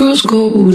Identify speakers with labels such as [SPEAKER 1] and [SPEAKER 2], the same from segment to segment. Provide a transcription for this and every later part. [SPEAKER 1] Girls go to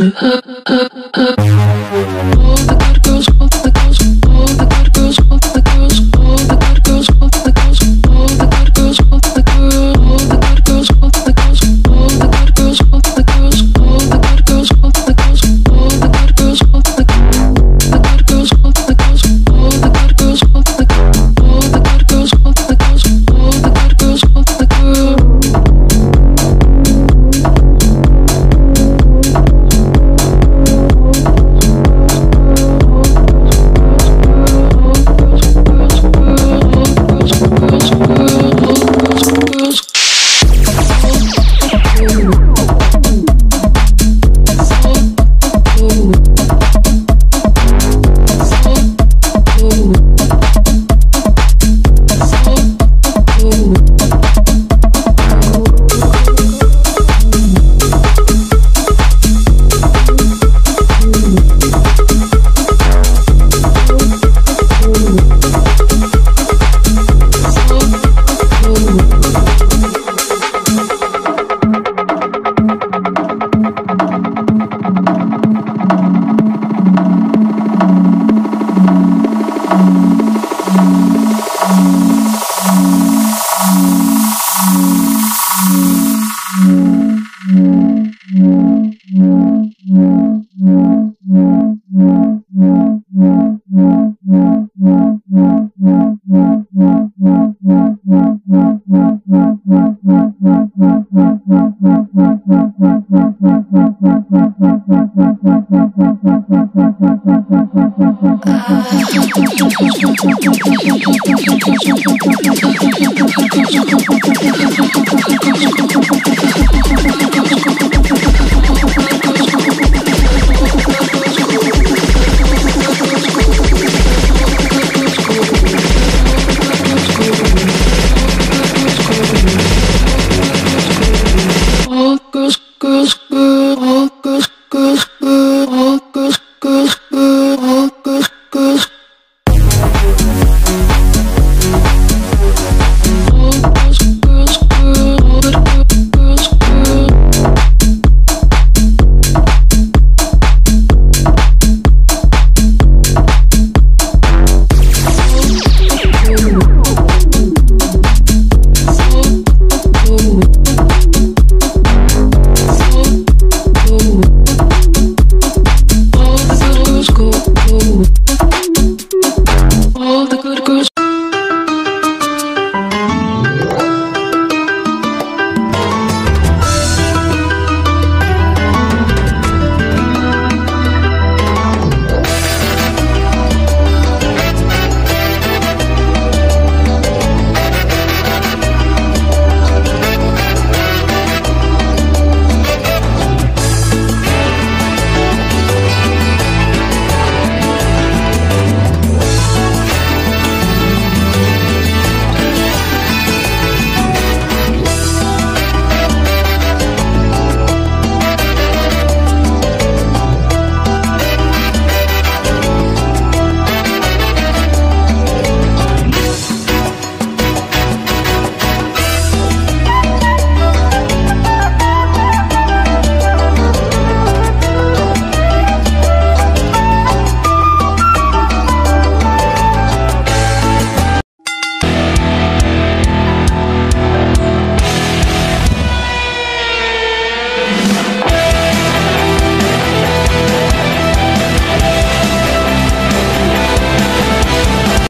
[SPEAKER 1] フフフフフ。